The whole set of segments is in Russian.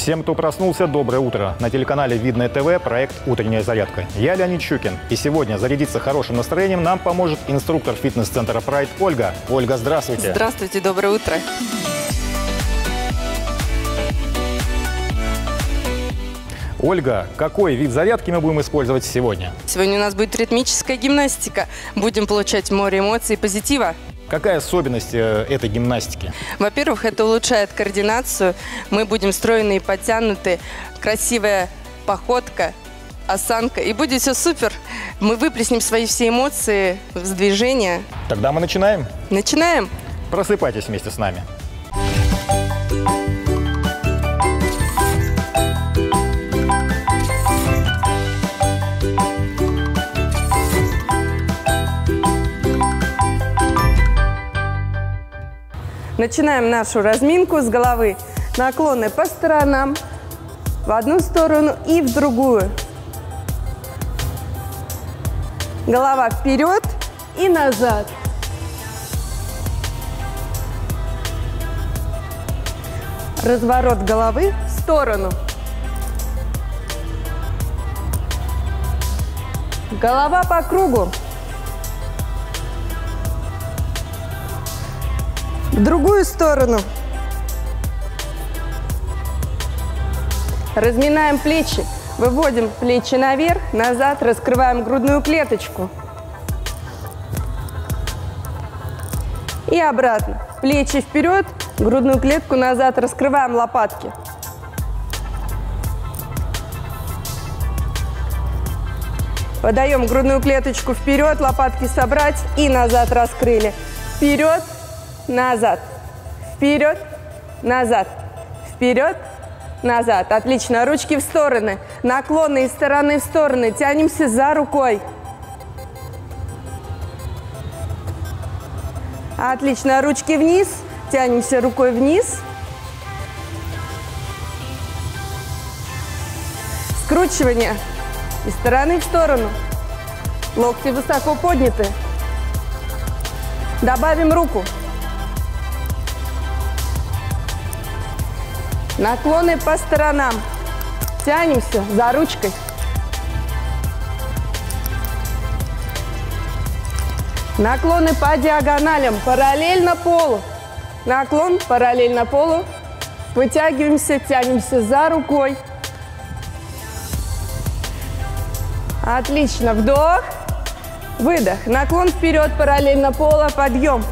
Всем, кто проснулся, доброе утро. На телеканале «Видное ТВ» проект «Утренняя зарядка». Я Леонид Щукин. И сегодня зарядиться хорошим настроением нам поможет инструктор фитнес-центра «Прайд» Ольга. Ольга, здравствуйте. Здравствуйте, доброе утро. Ольга, какой вид зарядки мы будем использовать сегодня? Сегодня у нас будет ритмическая гимнастика. Будем получать море эмоций и позитива. Какая особенность э, этой гимнастики? Во-первых, это улучшает координацию. Мы будем стройные и подтянуты. Красивая походка, осанка. И будет все супер. Мы выплеснем свои все эмоции в движение. Тогда мы начинаем. Начинаем. Просыпайтесь вместе с нами. Начинаем нашу разминку с головы. Наклоны по сторонам, в одну сторону и в другую. Голова вперед и назад. Разворот головы в сторону. Голова по кругу. Другую сторону. Разминаем плечи. Выводим плечи наверх, назад, раскрываем грудную клеточку. И обратно. Плечи вперед, грудную клетку назад, раскрываем лопатки. Подаем грудную клеточку вперед, лопатки собрать и назад раскрыли. Вперед, назад, вперед, назад, вперед, назад. Отлично. Ручки в стороны. Наклоны из стороны в стороны. Тянемся за рукой. Отлично. Ручки вниз. Тянемся рукой вниз. Скручивание из стороны в сторону. Локти высоко подняты. Добавим руку. Наклоны по сторонам. Тянемся за ручкой. Наклоны по диагоналям, параллельно полу. Наклон параллельно полу. Вытягиваемся, тянемся за рукой. Отлично. Вдох. Выдох. Наклон вперед, параллельно пола, подъем.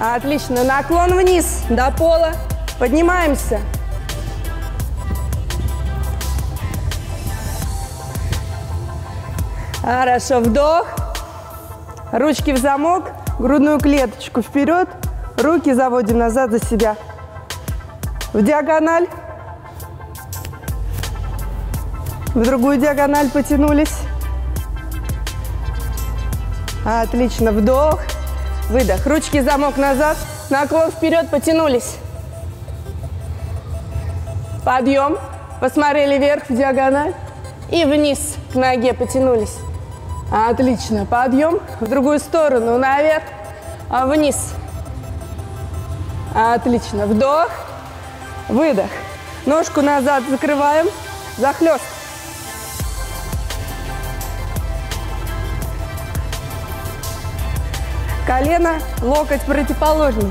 Отлично. Наклон вниз до пола. Поднимаемся. Хорошо. Вдох. Ручки в замок. Грудную клеточку вперед. Руки заводим назад за себя. В диагональ. В другую диагональ потянулись. Отлично. Вдох. Выдох. Ручки замок назад. Наклон вперед. Потянулись. Подъем. Посмотрели вверх в диагональ. И вниз к ноге потянулись. Отлично. Подъем. В другую сторону. Наверх. А вниз. Отлично. Вдох. Выдох. Ножку назад закрываем. Захлест. Колено, локоть противоположный.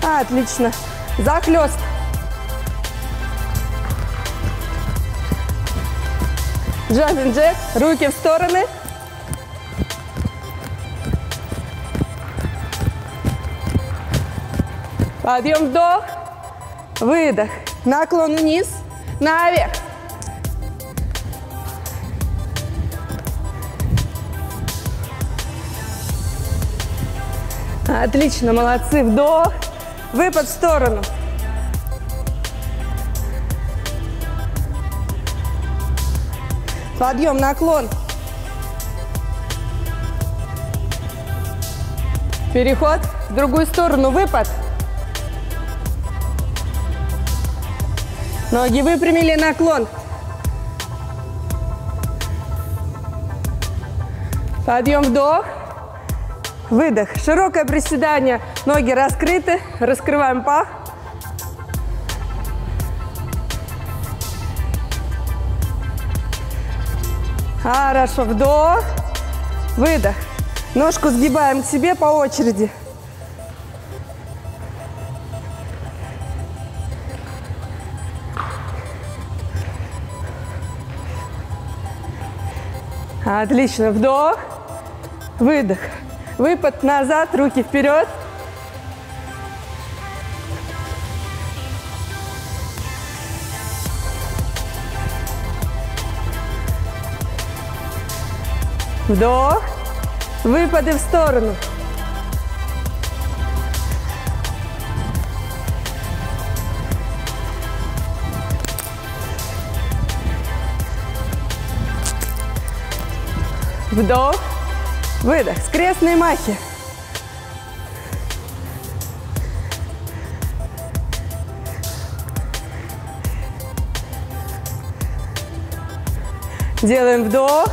Отлично. Захлест. Джампинг джек. Руки в стороны. Подъем, вдох. Выдох. Наклон вниз. Наверх. Отлично, молодцы. Вдох, выпад в сторону. Подъем, наклон. Переход в другую сторону, выпад. Ноги выпрямили, наклон. Подъем, вдох. Выдох. Широкое приседание. Ноги раскрыты. Раскрываем пах. Хорошо. Вдох. Выдох. Ножку сгибаем к себе по очереди. Отлично. Вдох. Выдох. Выпад назад, руки вперед. Вдох. Выпады в сторону. Вдох. Выдох. Скрестные махи. Делаем вдох.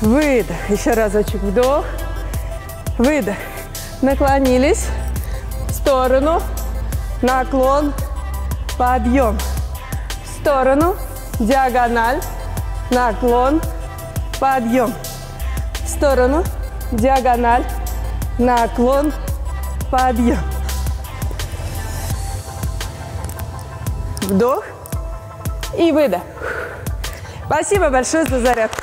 Выдох. Еще разочек вдох. Выдох. Наклонились. В сторону. Наклон. Подъем. В сторону. Диагональ. Наклон. Подъем. Сторону. Диагональ. Наклон. Подъем. Вдох. И выдох. Спасибо большое за зарядку.